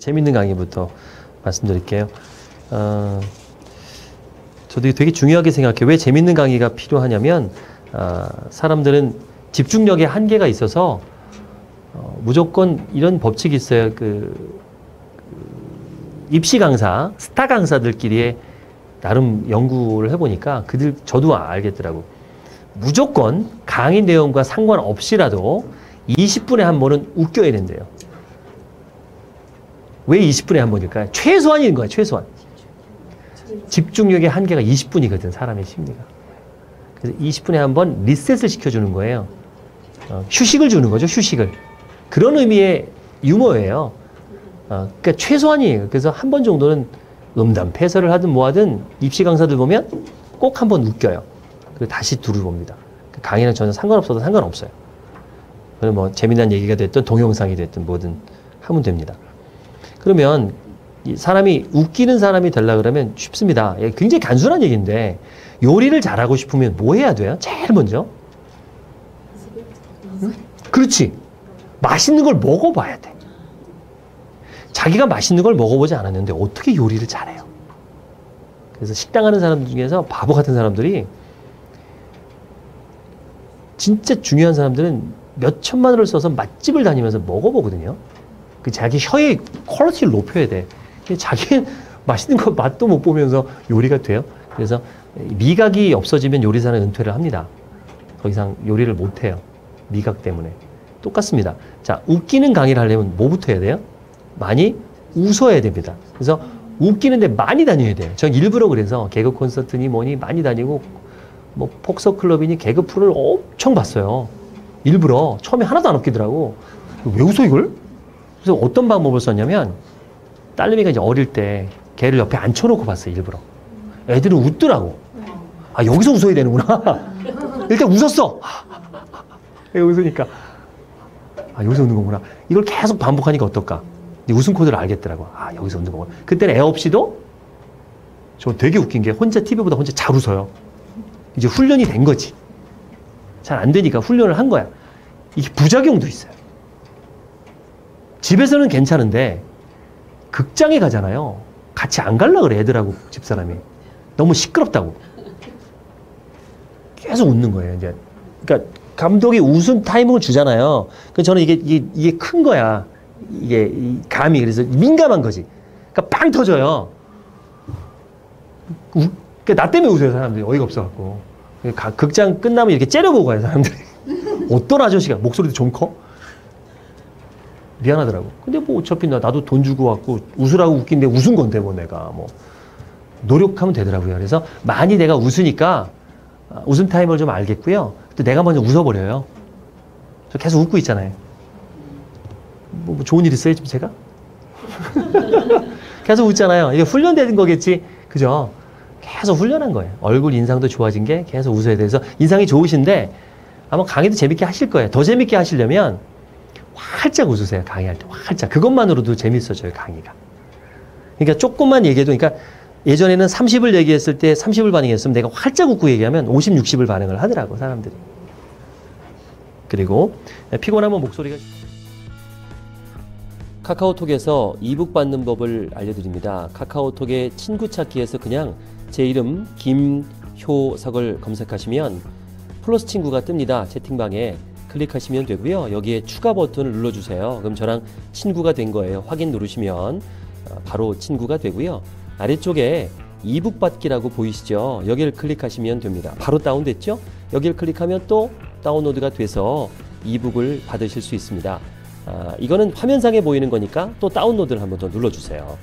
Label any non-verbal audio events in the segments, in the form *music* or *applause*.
재밌는 강의부터 말씀드릴게요. 어, 저도 되게 중요하게 생각해요. 왜 재밌는 강의가 필요하냐면 아, 사람들은 집중력에 한계가 있어서 어, 무조건 이런 법칙이 있어요. 그, 그 입시 강사, 스타 강사들끼리의 나름 연구를 해보니까 그들 저도 알겠더라고. 무조건 강의 내용과 상관없이라도 20분에 한 번은 웃겨야 된대요. 왜 20분에 한 번일까요? 최소한인 거야, 최소한. 집중력의 한계가 20분이거든, 사람의 심리가. 그래서 20분에 한 번 리셋을 시켜주는 거예요. 어, 휴식을 주는 거죠, 휴식을. 그런 의미의 유머예요. 어, 그러니까 최소한이에요. 그래서 한 번 정도는 음담, 패설을 하든 뭐 하든 입시 강사들 보면 꼭 한 번 웃겨요. 그리고 다시 둘을 봅니다. 그 강의는 전혀 상관없어도 상관없어요. 그럼 뭐 재미난 얘기가 됐든 동영상이 됐든 뭐든 하면 됩니다. 그러면 이 사람이 웃기는 사람이 되려 그러면 쉽습니다. 예, 굉장히 간단한 얘기인데 요리를 잘하고 싶으면 뭐 해야 돼요? 제일 먼저 응? 그렇지. 맛있는 걸 먹어봐야 돼. 자기가 맛있는 걸 먹어보지 않았는데 어떻게 요리를 잘해요? 그래서 식당 하는 사람들 중에서 바보 같은 사람들이 진짜 중요한 사람들은 몇 천만 원을 써서 맛집을 다니면서 먹어보거든요. 그 자기 혀의 quality를 높여야 돼. 자기 *laughs* 맛있는 거 맛도 못 보면서 요리가 돼요. 그래서 미각이 없어지면 요리사는 은퇴를 합니다. 더 이상 요리를 못 해요. 미각 때문에. 똑같습니다. 자, 웃기는 강의를 하려면 뭐부터 해야 돼요? 많이 웃어야 됩니다. 그래서 웃기는데 많이 다녀야 돼요. 전 일부러 그래서 개그 콘서트니 뭐니 많이 다니고 뭐 폭서 클럽이니 개그 프로를 엄청 봤어요. 일부러 처음에 하나도 안 웃기더라고. 왜 웃어 이걸? 그래서 어떤 방법을 썼냐면 딸내미가 이제 어릴 때 걔를 옆에 앉혀놓고 봤어요 일부러. 애들은 웃더라고. 아 여기서 웃어야 되는구나. *laughs* 일단 웃었어. *laughs* 웃으니까 아 여기서 웃는 거구나. 이걸 계속 반복하니까 어떨까? 웃음 코드를 알겠더라고. 아 여기서 웃는 거구나. 그때는 애 없이도 저 되게 웃긴 게 혼자 TV보다 혼자 잘 웃어요. 이제 훈련이 된 거지. 잘 안 되니까 훈련을 한 거야. 이게 부작용도 있어요. 집에서는 괜찮은데 극장에 가잖아요. 같이 안 갈라 그래 애들하고 집사람이 너무 시끄럽다고 계속 웃는 거예요. 이제 그러니까 감독이 웃음 타이밍을 주잖아요. 그 저는 이게 이게, 이게 큰 거야. 이게 감이 그래서 민감한 거지. 그러니까 빵 터져요. 우, 그러니까 나 때문에 웃어요 사람들이 어이가 없어갖고 극장 끝나면 이렇게 째려보고 가요 사람들이. *laughs* 어떤 아저씨가 목소리도 좀 커? 미안하더라고. 근데 뭐 어차피 나, 나도 돈 주고 왔고 웃으라고 웃긴데 웃은 건데 뭐 내가 뭐 노력하면 되더라고요. 그래서 많이 내가 웃으니까 웃음 타임을 좀 알겠고요. 또 내가 먼저 웃어버려요. 저 계속 웃고 있잖아요. 뭐, 뭐 좋은 일 있어요, 지금 제가? *laughs* 계속 웃잖아요. 이게 훈련되는 거겠지. 그죠? 계속 훈련한 거예요. 얼굴 인상도 좋아진 게 계속 웃어야 돼서 인상이 좋으신데 아마 강의도 재밌게 하실 거예요. 더 재밌게 하시려면 활짝 웃으세요. 강의할 때. 활짝. 그것만으로도 재밌어져요, 강의가. 그러니까 조금만 얘기해도, 그러니까 예전에는 30을 얘기했을 때 30을 반응했으면 내가 활짝 웃고 얘기하면 50, 60을 반응을 하더라고, 사람들이. 그리고 피곤하면 목소리가. 카카오톡에서 이북 받는 법을 알려드립니다. 카카오톡의 친구 찾기에서 그냥 제 이름 김효석을 검색하시면 플러스 친구가 뜹니다. 채팅방에. 클릭하시면 되고요. 여기에 추가 버튼을 눌러주세요. 그럼 저랑 친구가 된 거예요. 확인 누르시면 바로 친구가 되고요. 아래쪽에 이북 받기라고 보이시죠? 여기를 클릭하시면 됩니다. 바로 다운됐죠? 여기를 클릭하면 또 다운로드가 돼서 이북을 받으실 수 있습니다. 아, 이거는 화면상에 보이는 거니까 또 다운로드를 한번 더 눌러주세요.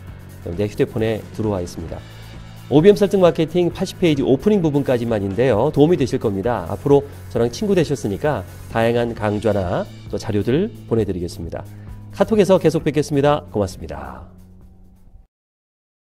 내 휴대폰에 들어와 있습니다. OBM 설득 마케팅 80페이지 오프닝 부분까지만인데요. 도움이 되실 겁니다. 앞으로 저랑 친구 되셨으니까 다양한 강좌나 또 자료들 보내드리겠습니다. 카톡에서 계속 뵙겠습니다. 고맙습니다.